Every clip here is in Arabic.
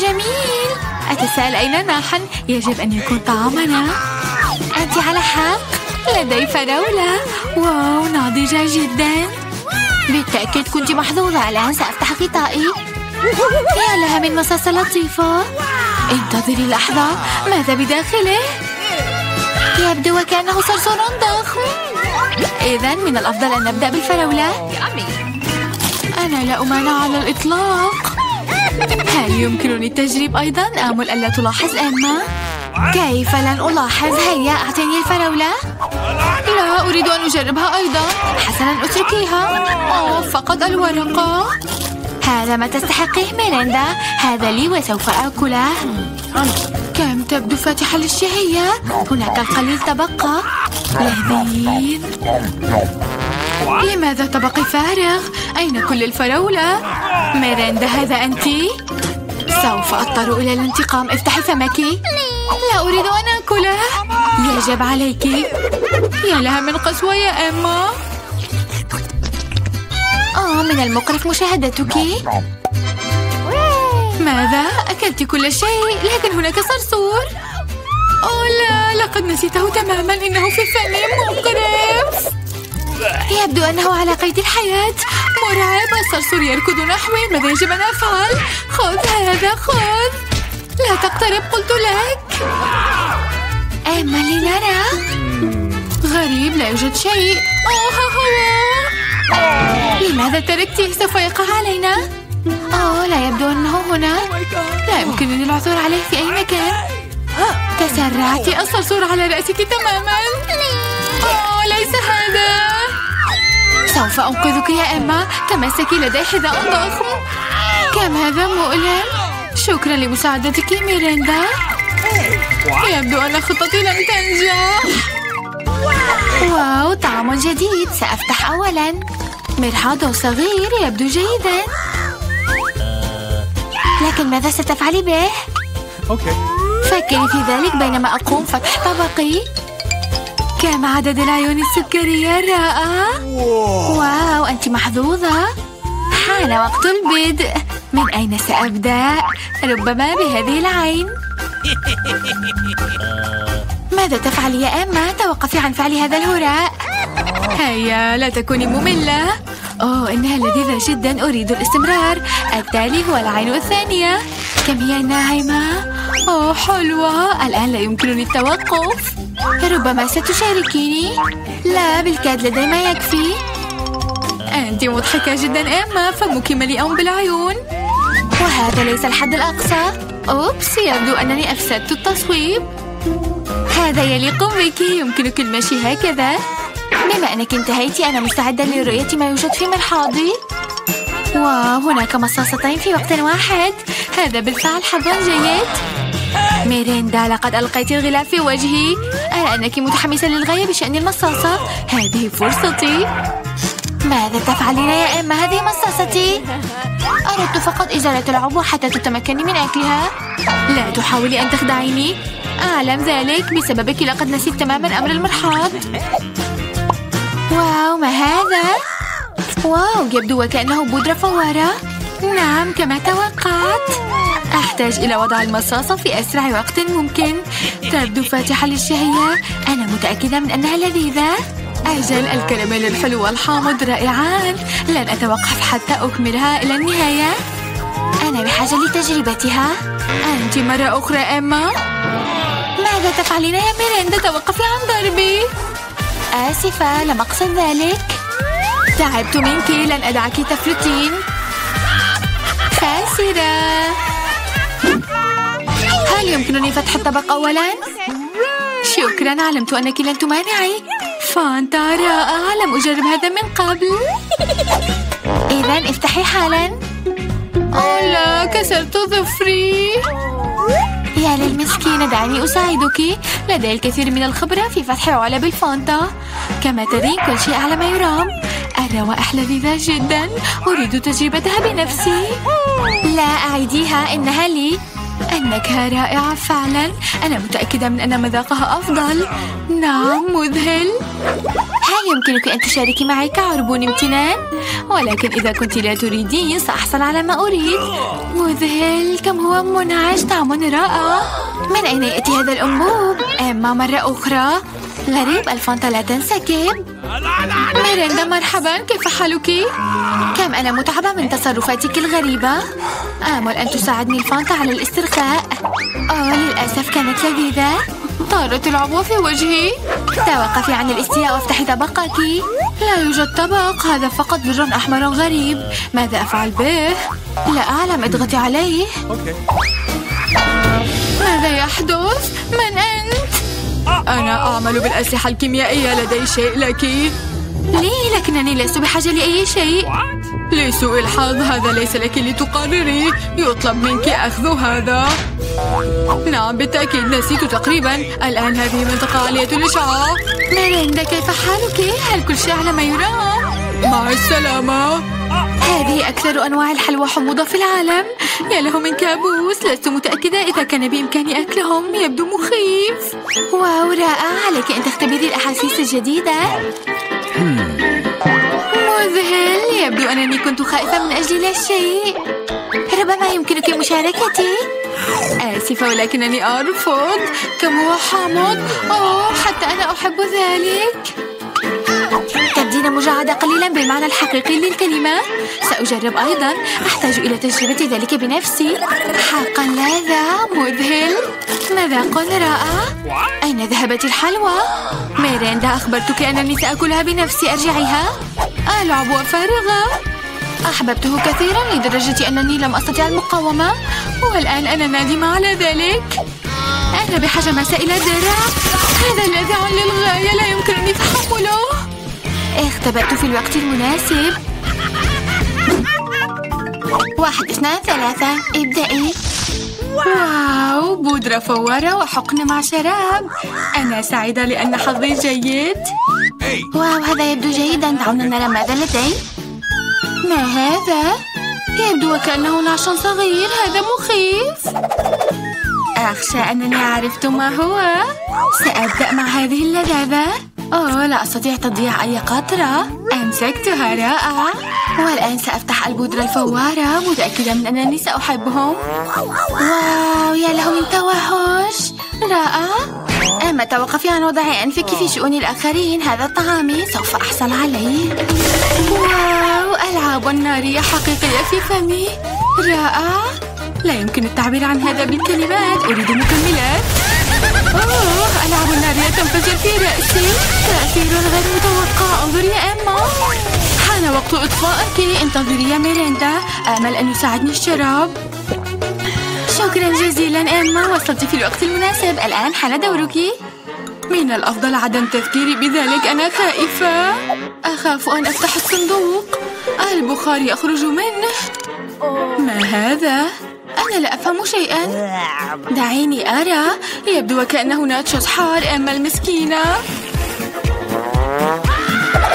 جميل. أتساءل أين نحن؟ يجب أن يكون طعامنا. أنت على حق. لدي فراولة. واو ناضجة جدا. بالتأكيد كنت محظوظة. الآن سأفتح غطائي يا لها من مصاصة لطيفة. انتظري لحظة. ماذا بداخله؟ يبدو وكأنه صرصور ضخم. إذا من الأفضل أن نبدأ بالفراولة. أنا لا أمانع على الإطلاق. هل يمكنني التجريب أيضا؟ آمل ألا تلاحظ أما كيف لن ألاحظ؟ هيا أعطيني الفراولة. لا أريد أن أجربها أيضا. حسنا أتركيها. أوه فقط الورقة. هذا ما تستحقيه ميريندا. هذا لي وسوف آكله. كم تبدو فاتحة للشهية؟ هناك القليل تبقى. لذيذ. لماذا تبقي فارغ؟ أين كل الفراولة؟ ميريندا هذا أنت؟ سوف أضطر إلى الانتقام. افتحي فمك لا أريد أن آكله. يجب عليك. يا لها من قسوة يا إما آه من المقرف مشاهدتك. ماذا؟ أكلت كل شيء لكن هناك صرصور. أوه لا لقد نسيته تماما. إنه في فمي مقرف. يبدو أنه على قيد الحياة. مرعب الصرصور يركض نحوي. ماذا يجب أن أفعل؟ خذ هذا خذ. لا تقترب قلت لك. أما لنرى غريب لا يوجد شيء. أوه لماذا تركته سوف يقع علينا؟ أوه لا يبدو أنه هنا. لا يمكنني العثور عليه في أي مكان. تسرعت الصرصور على رأسك تماما. أوه ليس هذا. سوف أنقذك يا إما تمسكي لدي حذاء ضخم. كم هذا مؤلم؟ شكرا لمساعدتك ميريندا. يبدو أن خطتي لن تنجح. واو طعم جديد. سأفتح أولا. مرحاض صغير يبدو جيدا. لكن ماذا ستفعلي به؟ Okay. فكري في ذلك بينما أقوم فتح طبقي كم عدد العيون السكرية الرائعة واو. أنت محظوظة. حان وقت البدء من أين سأبدأ؟ ربما بهذه العين. ماذا تفعل يا أما؟ توقفي عن فعل هذا الهراء. هيا لا تكوني مملة. أوه إنها لذيذة جدا. أريد الاستمرار. التالي هو العين الثانية. كم هي ناعمة أوه حلوة. الآن لا يمكنني التوقف. ربما ستشاركيني. لا بالكاد لدي ما يكفي. أنت مضحكة جدا إما فمك مليء بالعيون. وهذا ليس الحد الأقصى. أوبس يبدو أنني أفسدت التصويب. هذا يليق بك. يمكنك المشي هكذا. بما أنك انتهيت أنا مستعدة لرؤية ما يوجد في مرحاضي واو هناك مصاصتين في وقت واحد. هذا بالفعل حظ جيد. ميريندا لقد ألقيت الغلاف في وجهي. أرى أنك متحمسة للغاية بشأن المصاصة؟ هذه فرصتي. ماذا تفعلين يا إما؟ هذه مصاصتي. أردت فقط إزالة العبوة حتى تتمكني من أكلها. لا تحاولي أن تخدعيني. أعلم ذلك بسببك لقد نسيت تماما أمر المرحاض. واو ما هذا؟ واو يبدو وكأنه بودرة فوارة. نعم كما توقعت. أحتاج إلى وضع المصاصة في أسرع وقت ممكن. تبدو فاتحة للشهية. أنا متأكدة من أنها لذيذة. أجل الكراميل الحلو والحامض رائعان. لن أتوقف حتى أكملها إلى النهاية. أنا بحاجة لتجربتها. أنت مرة أخرى إما ماذا تفعلين يا ميريندا؟ توقفي عن ضربي. آسفة لم أقصد ذلك. تعبت منك لن أدعك تفلتين. خاسرة. هل يمكنني فتح الطبق أولا؟ شكرا علمت أنك لن تمانعي. فانتا رائعة لم أجرب هذا من قبل. إذا افتحي حالا. أوه لا كسرت ظفري. يا للمسكينة دعني أساعدك. لدي الكثير من الخبرة في فتح علب الفانتا كما ترين كل شيء على ما يرام. الروائح لذيذة جدا. أريد تجربتها بنفسي. لا أعيديها إنها لي. النكهة رائعة فعلا. أنا متأكدة من أن مذاقها أفضل. نعم مذهل. هل يمكنك أن تشاركي معي كعربون امتنان؟ ولكن إذا كنت لا تريدين سأحصل على ما أريد. مذهل كم هو منعش طعم رائع. من أين يأتي هذا الأنبوب؟ أما مرة أخرى. غريب الفانتا لا تنسكب. ميريندا مرحبا. كيف حالك؟ كم أنا متعبة من تصرفاتك الغريبة. آمل أن تساعدني الفانتا على الاسترخاء. أوه للأسف كانت لذيذة. طارت العبوة في وجهي. توقفي عن الاستياء وافتحي طبقك لا يوجد طبق. هذا فقط بر أحمر غريب. ماذا أفعل به؟ لا أعلم. اضغطي عليه. ماذا يحدث؟ من أنت؟ أنا أعمل بالأسلحة الكيميائية لدي شيء لك. لي لكنني لست بحاجة لأي شيء. لسوء الحظ هذا ليس لك لتقرري. يطلب منك أخذ هذا. نعم بالتأكيد نسيت تقريبا. الآن هذه منطقة عالية الإشعاع ميريندا كيف حالك؟ هل كل شيء على ما يرام؟ مع السلامة. هذه أكثر أنواع الحلوى حموضة في العالم. يا له من كابوس لست متأكدة إذا كان بإمكاني أكلهم. يبدو مخيف. واو رائع. عليك أن تختبري الأحاسيس الجديدة. مذهل. يبدو أنني كنت خائفة من أجل لا شيء ربما يمكنك مشاركتي. آسفة ولكنني أرفض. كم هو حامض؟ أوه حتى أنا أحب ذلك. تبدين مجعدة قليلا بالمعنى الحقيقي للكلمة. سأجرب أيضا. أحتاج إلى تجربة ذلك بنفسي. حقا لاذع مذهل. مذاق رائع أين ذهبت الحلوى؟ ميريندا أخبرتك أنني سأكلها بنفسي أرجعيها العبوة فارغة. أحببته كثيرا لدرجة أنني لم أستطع المقاومة. والآن أنا نادمة على ذلك. أنا بحاجة مساء إلى درع هذا لاذع للغاية لا يمكنني تحمله. اختبأت في الوقت المناسب. واحد اثنان ثلاثة. ابدأي. واو بودرة فوارة وحقن مع شراب. أنا سعيدة لأن حظي جيد. واو هذا يبدو جيدا. دعونا نرى ماذا لدي. ما هذا؟ يبدو وكأنه نعش صغير. هذا مخيف. أخشى أنني عرفت ما هو. سأبدأ مع هذه اللذاذة. أوه لا أستطيع تضييع أي قطرة. أمسكتها رائعة والآن سأفتح البودرة الفوارة. متأكدة من أنني سأحبهم. واو يا له من توحش رائع. أما توقفي عن وضع أنفك في شؤون الآخرين هذا طعامي سوف أحصل عليه. واو ألعاب نارية حقيقية في فمي. رائع. لا يمكن التعبير عن هذا بالكلمات. أريد مكملات. أوه ألعاب نارية تنفجر في رأسي تأثير غير متوقع. انظري يا إما حان وقت إطفائك. انتظري يا ميريندا آمل أن يساعدني الشراب. شكرا جزيلا إما وصلت في الوقت المناسب. الآن حان دورك. من الأفضل عدم تفكيري بذلك. أنا خائفة. أخاف أن أفتح الصندوق. البخار يخرج منه. ما هذا؟ أنا لا أفهم شيئا. دعيني أرى يبدو وكأنه ناتشوز حار أما المسكينة.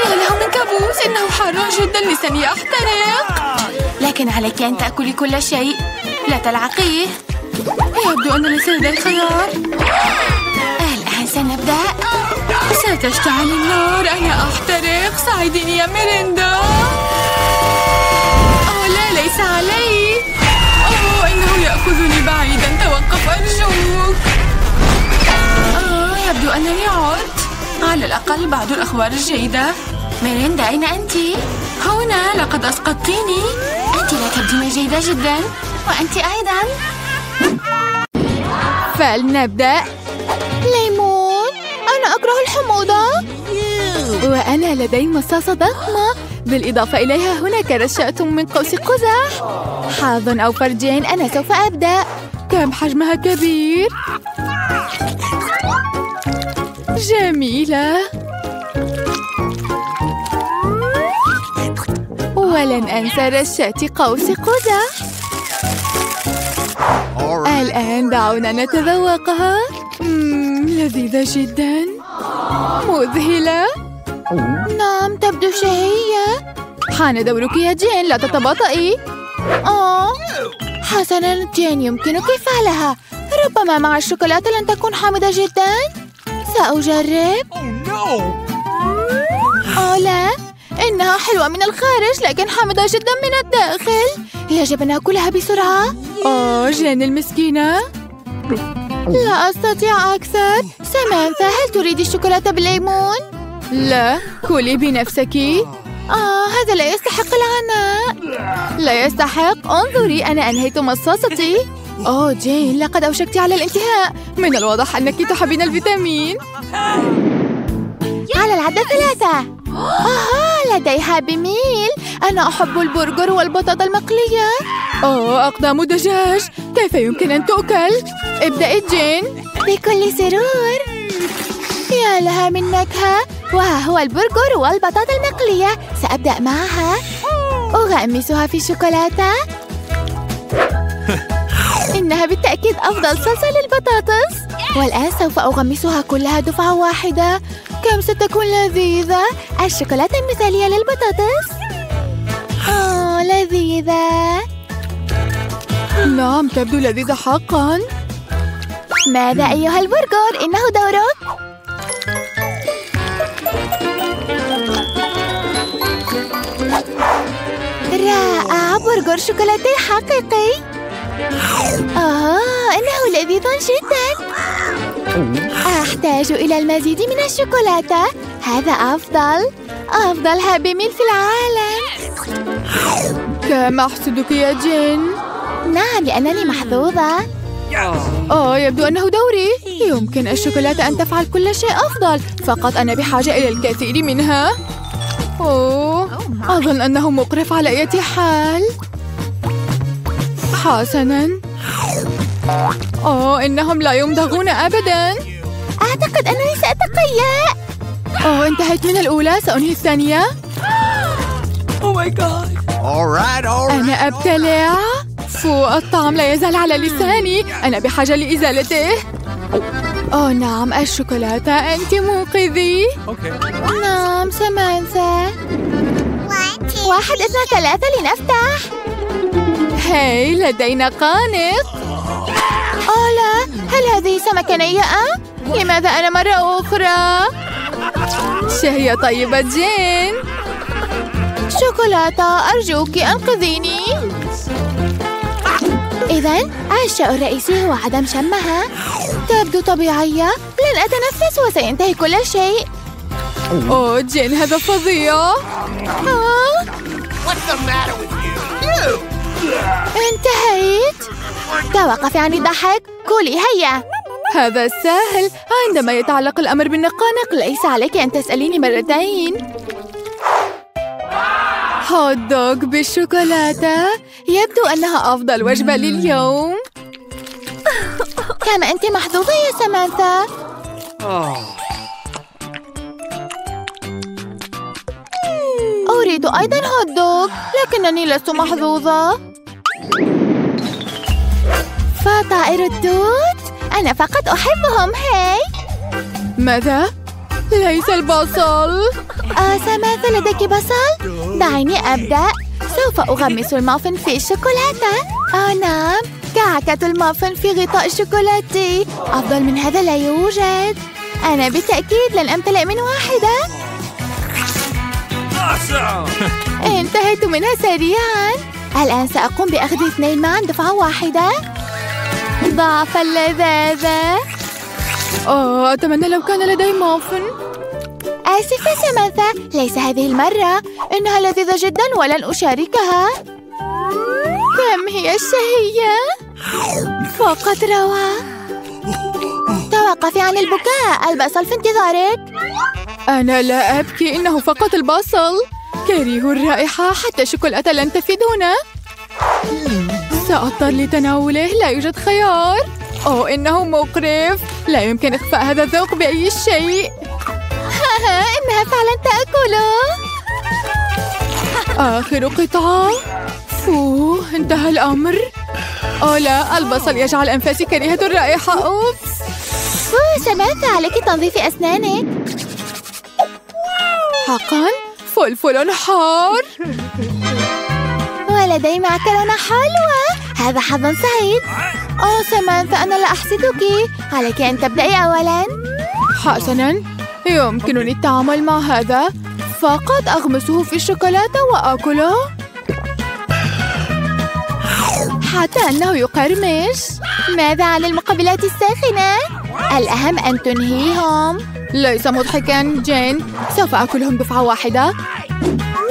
يا له من كابوس إنه حار جدا لساني أحترق لكن عليك أن تأكلي كل شيء لا تلعقيه. يبدو أن ليس لدي الخيار. الآن سنبدأ. ستشتعل النار أنا أحترق ساعديني يا ميريندا. أوه لا ليس علي. إنه يأخذني بعيدا توقف أرجوك أوه يبدو أنني عدت. على الأقل بعض الأخبار الجيدة. ميريندا أين أنت؟ هنا لقد أسقطتيني. أنت لا تبدين جيدة جدا وأنت أيضا. فلنبدأ. ليمون أنا أكره الحموضة. وأنا لدي مصاصة ضخمة. بالإضافة إليها هناك رشاة من قوس قزح. حظ أو فرجين أنا سوف أبدأ. كم حجمها كبير؟ جميلة. ولن أنسى رشاة قوس قزح. الآن دعونا نتذوقها. لذيذة جدا. مذهلة. نعم تبدو شهية. حان دورك يا جين لا تتباطئي. آه. حسنا جين يمكنك فعلها. ربما مع الشوكولاتة لن تكون حامضة جدا. سأجرب. أوه لا إنها حلوة من الخارج لكن حامضة جدا من الداخل. يجب أن أكلها بسرعة. أوه جين المسكينة. لا أستطيع أكثر. سمانثا هل تريد الشوكولاتة بالليمون؟ لا كلي بنفسك. آه هذا لا يستحق العناء. لا يستحق. انظري أنا أنهيت مصاصتي. أوه جين لقد أوشكت على الانتهاء. من الواضح أنك تحبين الفيتامين. على العدة ثلاثة. آه لديها Happy Meal. أنا أحب البرجر والبطاطا المقلية. أوه أقدام دجاج. كيف يمكن أن تؤكل؟ ابدأي جين. بكل سرور. يا لها من نكهة. وها هو البرجر والبطاطا المقلية. سأبدأ معها. أغمسها في الشوكولاتة. إنها بالتأكيد أفضل صلصة للبطاطس. والآن سوف أغمسها كلها دفعة واحدة. كم ستكون لذيذة. الشوكولاتة المثالية للبطاطس. آه لذيذة. نعم تبدو لذيذة حقا. ماذا أيها البرجر؟ إنه دورك رائع. برجر شوكولاتي حقيقي. آه إنه لذيذ جدا. أحتاج إلى المزيد من الشوكولاتة. هذا أفضل. أفضل Happy Meal في العالم. كم أحسدك يا جين نعم لأنني محظوظة. آه يبدو أنه دوري. يمكن الشوكولاتة أن تفعل كل شيء أفضل. فقط أنا بحاجة إلى الكثير منها. أوه. أظن أنه مقرف على أي حال. حسنا. أوه إنهم لا يمضغون أبدا. أعتقد أنني سأتقيأ. أوه انتهيت من الأولى سأنهي الثانية. أنا أبتلع. فو الطعم لا يزال على لساني. أنا بحاجة لإزالته. أوه نعم الشوكولاتة. أنت منقذي نعم سمانثا واحد اثنان ثلاثة لنفتح. هاي لدينا قانق. أوه لا هل هذه سمكة نيئة؟ لماذا أنا مرة أخرى؟ شهية طيبة جين. شوكولاتة أرجوك أنقذيني. إذا الشيء الرئيسي هو عدم شمها. تبدو طبيعية لن أتنفس وسينتهي كل شيء. أوه جين هذا فظيع. آه. انتهيت. توقفي عن الضحك. كولي هيا. هذا سهل. عندما يتعلق الأمر بالنقانق ليس عليك أن تسأليني مرتين. هوت دوغ بالشوكولاتة. يبدو أنها أفضل وجبة لليوم. كم أنت محظوظة يا سمانثا. أريد أيضا هوت دوغ لكنني لست محظوظة. فطائر التوت أنا فقط أحبهم هاي ماذا؟ ليس البصل. آه سماثة لديك بصل؟ دعيني أبدأ. سوف أغمس المافن في الشوكولاتة. آه نعم. كعكة المافن في غطاء الشوكولاتي أفضل من هذا لا يوجد. أنا بالتأكيد لن أمتلئ من واحدة. انتهيت منها سريعا. الآن سأقوم بأخذ اثنين معا دفعة واحدة. ضعف اللذاذة. أوه أتمنى لو كان لدي مافن آسفة سمانثا ليس هذه المرة. إنها لذيذة جدا ولن أشاركها. كم هي الشهية؟ فقط روعة توقفي عن البكاء. البصل في انتظارك أنا لا أبكي. إنه فقط البصل كريه الرائحة حتى الشوكولاتة لن تفيدنا سأضطر لتناوله. لا يوجد خيار. أوه إنه مقرف. لا يمكن إخفاء هذا الذوق بأي شيء. إنها فعلا تأكله. آخر قطعة. فوه انتهى الأمر. أوه لا البصل يجعل أنفاسي كريهة الرائحة أوبس. فوه سمعت عليك تنظيف أسنانك. حقا؟ فلفل حار. ولدي معكرونة حلوة. هذا حظ سعيد. أوه سامانثا أنا لا أحسدك. عليك أن تبدأي أولا. حسنا. يمكنني التعامل مع هذا. فقط أغمسه في الشوكولاتة وآكله. حتى أنه يقرمش. ماذا عن المقبلات الساخنة؟ الأهم أن تنهيهم. ليس مضحكا جين. سوف أكلهم دفعة واحدة.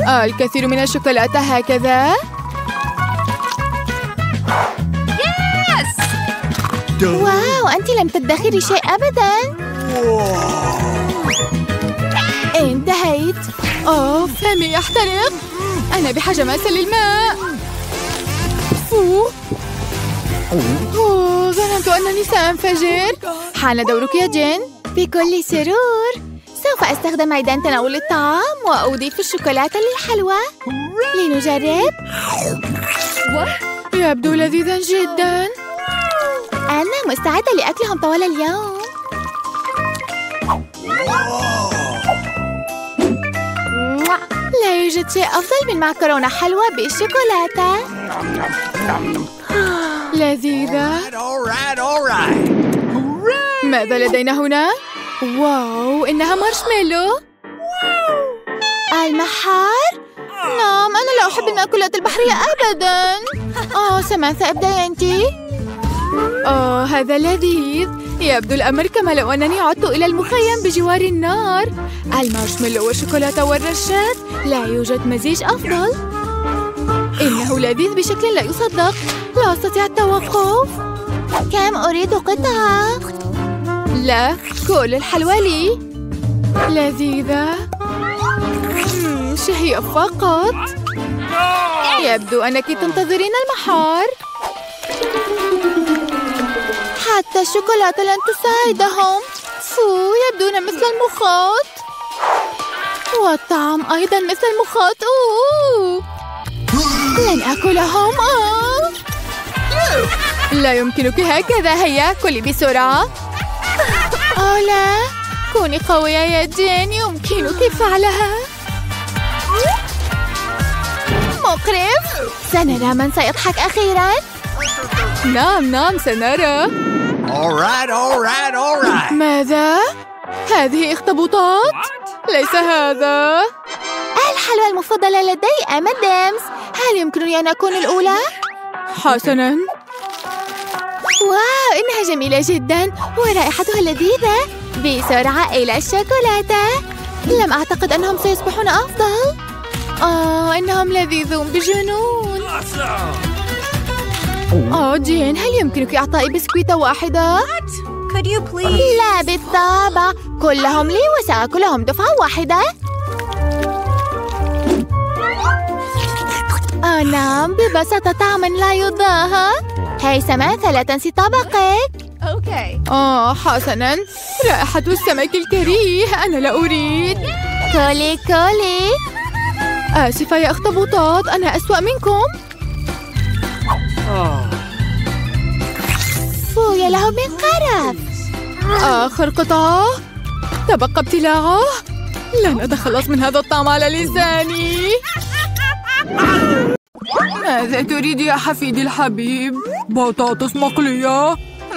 الكثير من الشوكولاتة هكذا. واو أنت لم تدخري شيء أبدا. انتهيت. أوه فمي يحترق. أنا بحاجة ماسة للماء فو أوه. ظننت أنني سأنفجر. حان دورك يا جين. بكل سرور. سوف أستخدم عيدان تناول الطعام وأضيف الشوكولاتة للحلوى. لنجرب. يبدو لذيذا جدا. أنا مستعدة لأكلهم طوال اليوم. لا يوجد شيء أفضل من معكرونة حلوى بالشوكولاتة. لذيذة. ماذا لدينا هنا؟ واو إنها مارشميلو. المحار؟ نعم أنا لا أحب المأكولات البحرية أبدا. آه سمانثا أبدأي أنتِ. أوه هذا لذيذ. يبدو الأمر كما لو أنني عدت إلى المخيم بجوار النار. المارشميلو والشوكولاتة والرشات لا يوجد مزيج أفضل. إنه لذيذ بشكل لا يصدق. لا أستطيع التوقف. كم أريد قطعة؟ لا كل الحلوى لي. لذيذة. شهية فقط؟ يبدو أنك تنتظرين المحار. حتى الشوكولاتة لن تساعدهم. فو يبدون مثل المخاط. والطعم أيضا مثل المخاط. أوه. لن أكلهم أوه. لا يمكنك هكذا هيا كلي بسرعة أوه لا كوني قوية يا جين يمكنك فعلها مقرف سنرى من سيضحك أخيرا نعم نعم سنرى. ماذا؟ هذه اخطبوطات؟ ليس هذا الحلوى المفضلة لدي أما دامس هل يمكنني أن أكون الأولى؟ حسنا. واو إنها جميلة جدا. ورائحتها لذيذة. بسرعة إلى الشوكولاتة. لم أعتقد أنهم سيصبحون أفضل. آه إنهم لذيذون بجنون. آه جين هل يمكنك إعطائي بسكويتة واحدة؟ لا بالطبع. كلهم لي وسأكلهم دفعة واحدة. آه نعم ببساطة طعما لا يضاهى. هاي سماثة لا تنسي طبقك Okay. آه حسنا. رائحة السمك الكريه. أنا لا أريد. كولي كولي. آسفة يا أخطبوطات أنا أسوأ منكم. فويا له من قرف. آخر قطعة. تبقى ابتلاعه. لن أتخلص من هذا الطعم على لساني. ماذا تريد يا حفيدي الحبيب؟ بطاطس مقلية؟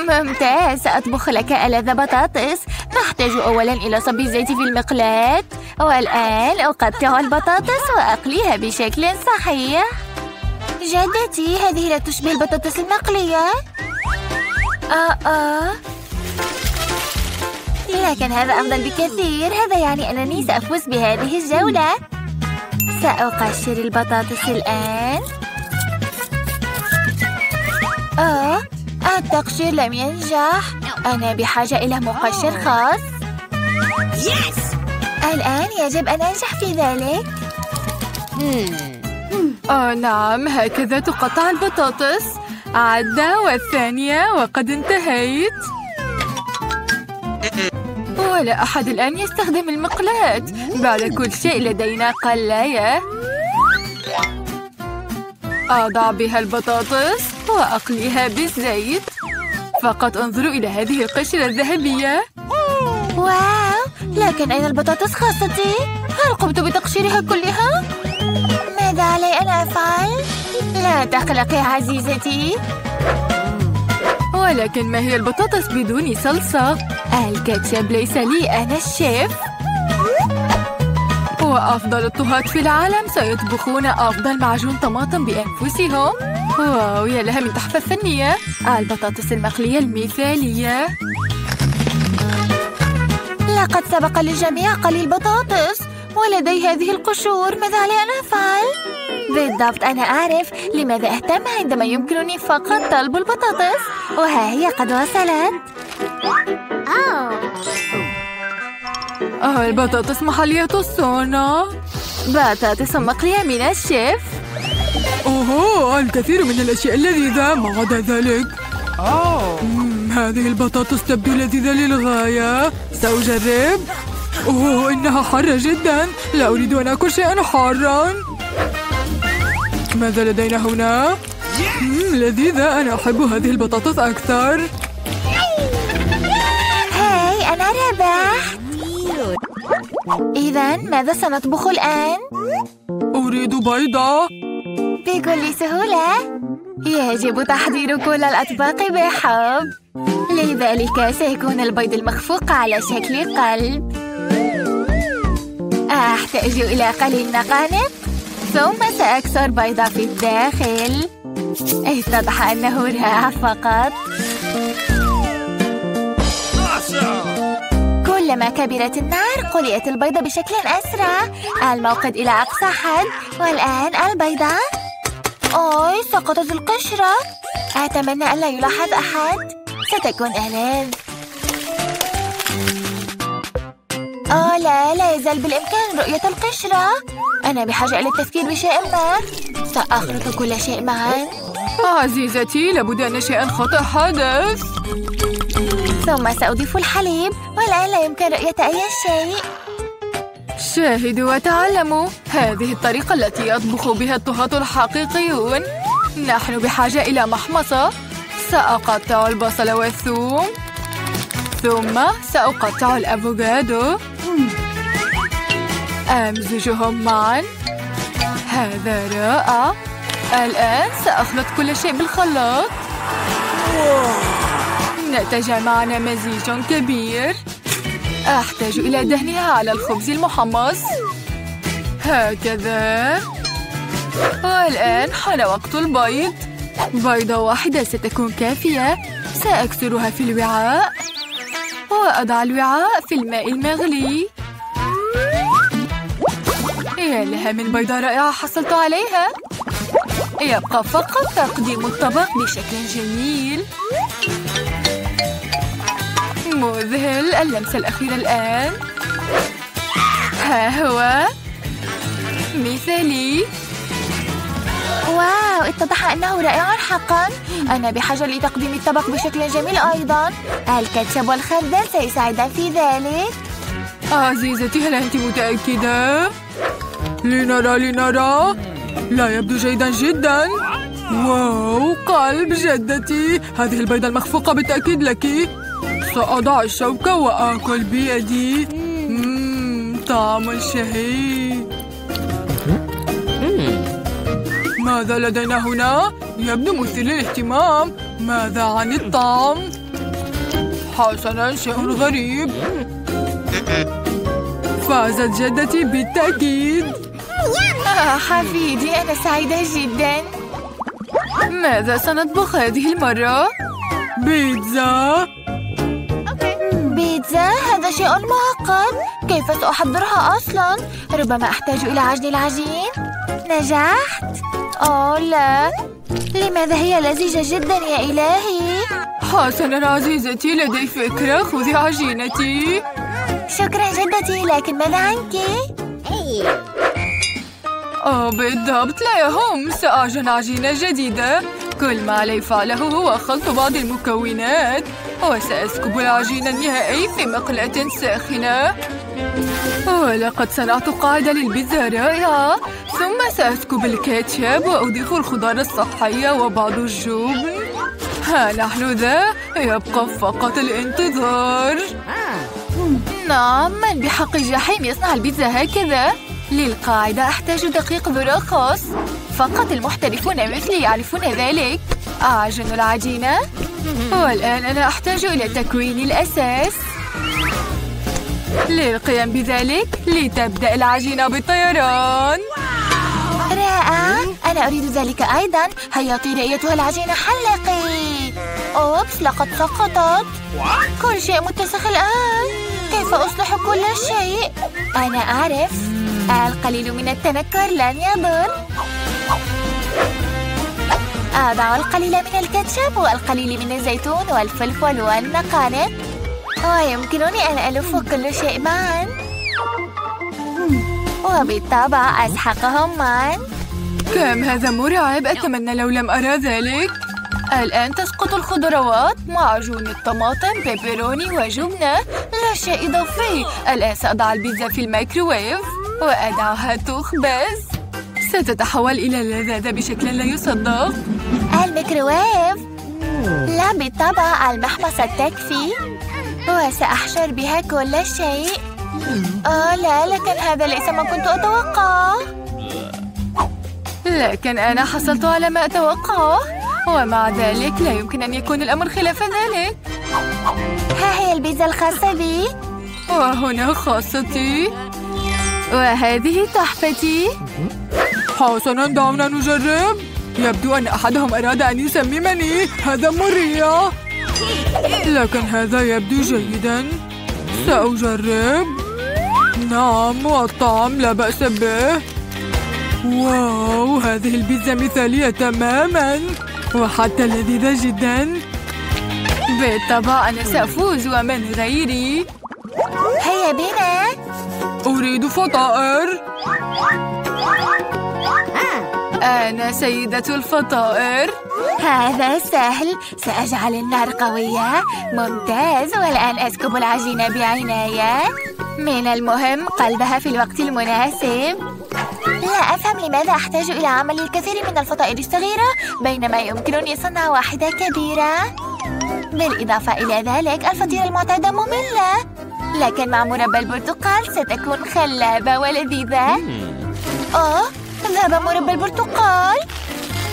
ممتاز سأطبخ لك ألذ بطاطس. نحتاج أولا إلى صب الزيت في المقلاة والآن أقطع البطاطس وأقليها بشكل صحيح. جدتي هذه لا تشبه البطاطس المقلية. آه آه. لكن هذا أفضل بكثير. هذا يعني أنني سأفوز بهذه الجولة. سأقشر البطاطس الآن. آه التقشير لم ينجح. أنا بحاجة إلى مقشر خاص. الآن يجب أن أنجح في ذلك. آه نعم هكذا تقطع البطاطس. عدة والثانية وقد انتهيت. ولا أحد الآن يستخدم المقلاة بعد كل شيء لدينا قلاية أضع بها البطاطس وأقليها بالزيت فقط انظروا إلى هذه القشرة الذهبية واو لكن أين البطاطس خاصتي؟ هل قمت بتقشيرها كلها؟ ماذا علي أن أفعل؟ لا تقلقي عزيزتي ولكن ما هي البطاطس بدون صلصة؟ الكاتشب ليس لي أنا الشيف وأفضل الطهاة في العالم سيطبخون أفضل معجون طماطم بأنفسهم واو يا لها من تحفة فنية البطاطس المقلية المثالية لقد سبق للجميع قليل بطاطس ولدي هذه القشور ماذا علي أن أفعل؟ بالضبط. أنا أعرف لماذا أهتم عندما يمكنني فقط طلب البطاطس. وها هي قد وصلت. آه. البطاطس محلية الصنع بطاطس مقلية من الشيف. أوه الكثير من الأشياء اللذيذة ما عدا ذلك. هذه البطاطس تبدو لذيذة للغاية. سأجرب. أوه إنها حارة جدا. لا أريد أن أكل شيئا حارا. ماذا لدينا هنا؟ مم، لذيذة. أنا أحب هذه البطاطس أكثر. هاي أنا ربحت إذا ماذا سنطبخ الآن؟ أريد بيضة. بكل سهولة. يجب تحضير كل الأطباق بحب. لذلك سيكون البيض المخفوق على شكل قلب. أحتاج إلى قليل نقانق ثم سأكسر بيضة في الداخل. اتضح أنه رائع فقط. كلما كبرت النار قليت البيضة بشكل أسرع. الموقد إلى أقصى حد. والآن البيضة. أوي سقطت القشرة. أتمنى ألا يلاحظ أحد. ستكون ألذ أوه لا لا يزال بالإمكان رؤية القشرة. أنا بحاجة إلى التفكير بشيء ما. سأخلط كل شيء معا. عزيزتي لابد أن شيئا خطأ حدث. ثم سأضيف الحليب والآن لا يمكن رؤية أي شيء. شاهدوا وتعلموا. هذه الطريقة التي يطبخ بها الطهاة الحقيقيون. نحن بحاجة إلى محمصة. سأقطع البصل والثوم. ثم سأقطع الأفوكادو. أمزجهم معا هذا رائع الآن سأخلط كل شيء بالخلاط. نتج معنا مزيج كبير. أحتاج إلى دهنها على الخبز المحمص. هكذا. والآن حان وقت البيض. بيضة واحدة ستكون كافية. سأكسرها في الوعاء. وأضع الوعاء في الماء المغلي. يا لها من بيضة رائعة حصلت عليها. يبقى فقط تقديم الطبق بشكل جميل. مذهل اللمسة الأخيرة الآن. ها هو مثالي. واو اتضح أنه رائع حقا. أنا بحاجة لتقديم الطبق بشكل جميل أيضا. الكاتشب والخردل سيساعدان في ذلك. عزيزتي هل أنت متأكدة؟ لنرى لنرى لا يبدو جيدا جدا. واو قلب جدتي. هذه البيضة المخفوقة بالتأكيد لك. سأضع الشوكة وآكل بيدي. مم، طعم شهي ماذا لدينا هنا؟ يبدو مثير للاهتمام. ماذا عن الطعم؟ حسنا شيء غريب. فازت جدتي بالتأكيد. آه حفيدي أنا سعيدة جدا ماذا سنطبخ هذه المرة؟ بيتزا بيتزا هذا شيء معقد كيف سأحضرها أصلا؟ ربما أحتاج إلى عجن العجين نجحت؟ أوه لا لماذا هي لذيذة جدا يا إلهي؟ حسنا عزيزتي لدي فكرة خذي عجينتي شكرا جدتي لكن ماذا عنك؟ آه بالضبط. لا يهم. سأعجن عجينة جديدة. كل ما علي فعله هو خلط بعض المكونات. وسأسكب العجين النهائي في مقلاة ساخنة. ولقد صنعت قاعدة للبيتزا رائعة ثم سأسكب الكاتشب وأضيف الخضار الصحية وبعض الجبن. ها نحن ذا. يبقى فقط الانتظار. نعم من بحق الجحيم يصنع البيتزا هكذا. للقاعدة أحتاج دقيق ذرة خاص فقط المحترفون مثلي يعرفون ذلك. أعجن العجينة. والآن أنا أحتاج إلى تكوين الأساس. للقيام بذلك لتبدأ العجينة بالطيران. رائع. أنا أريد ذلك أيضا. هيا طيري أيتها العجينة حلقي. أوبس لقد سقطت. كل شيء متسخ الآن. كيف أصلح كل شيء؟ أنا أعرف. القليل من التنكر لن يضر أضع القليل من الكاتشب والقليل من الزيتون والفلفل والنقانق ويمكنني أن ألف كل شيء معا. وبالطبع أسحقهم معا. كم هذا مرعب أتمنى لو لم أرى ذلك. الآن تسقط الخضروات. معجون الطماطم بيبروني وجبنة. لا شيء إضافي. الآن سأضع البيتزا في الميكروويف. وأدعها تخبز ستتحول إلى لذاذة بشكل لا يصدق. الميكروويف. لا بالطبع المحمصة تكفي وسأحشر بها كل شيء. آه لا لكن هذا ليس ما كنت أتوقعه. لكن أنا حصلت على ما أتوقعه. ومع ذلك لا يمكن أن يكون الأمر خلاف ذلك. ها هي البيتزا الخاصة بي. وهنا خاصتي. وهذه تحفتي؟ حسنا دعونا نجرب. يبدو أن أحدهم أراد أن يسممني. هذا مريح لكن هذا يبدو جيدا. سأجرب. نعم والطعم لا بأس به. واو هذه البيتزا مثالية تماما. وحتى لذيذة جدا. بالطبع أنا سأفوز ومن غيري؟ هيا بنا. أريد فطائر. أنا سيدة الفطائر. هذا سهل. سأجعل النار قوية. ممتاز. والآن أسكب العجينة بعناية. من المهم قلبها في الوقت المناسب. لا أفهم لماذا أحتاج إلى عمل الكثير من الفطائر الصغيرة بينما يمكنني صنع واحدة كبيرة. بالإضافة إلى ذلك الفطيرة المعتادة مملة. لكن مع مربى البرتقال ستكون خلابة ولذيذة. أوه ذهب مربى البرتقال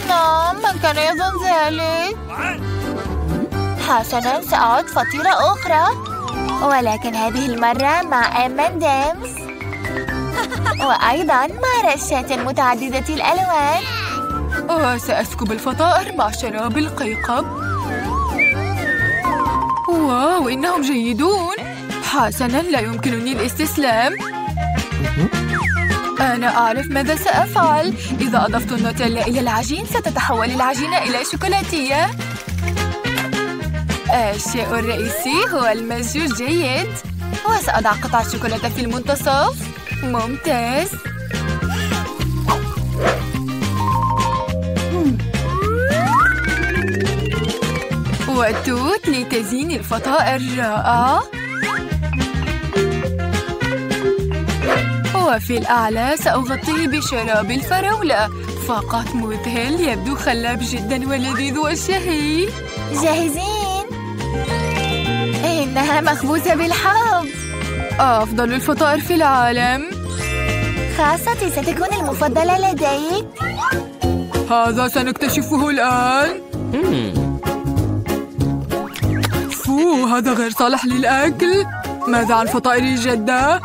نعم من كان يظن ذلك؟ حسنا سأعد فطيرة أخرى. ولكن هذه المرة مع M&M's وأيضا مع رشات متعددة الألوان. وسأسكب الفطائر مع شراب القيقب. واو إنهم جيدون. حسنا لا يمكنني الاستسلام. أنا أعرف ماذا سأفعل. إذا أضفت النوتيلا إلى العجين ستتحول العجينة إلى شوكولاتية. الشيء الرئيسي هو المزج الجيد. وسأضع قطعة شوكولاتة في المنتصف. ممتاز. وتوت لتزيين الفطائر رائع وفي الأعلى سأغطيه بشراب الفراولة. فقط مذهل يبدو خلاب جدا ولذيذ وشهي جاهزين؟ إنها مخبوزة بالحب أفضل الفطائر في العالم. خاصتي ستكون المفضلة لديك. هذا سنكتشفه الآن. فو هذا غير صالح للأكل. ماذا عن فطائر الجدة؟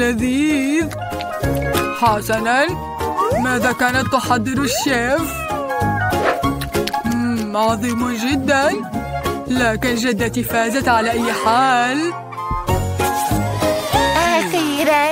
لذيذ. حسنا ماذا كانت تحضر الشيف؟ عظيم جدا. لكن جدتي فازت على أي حال. أخيرا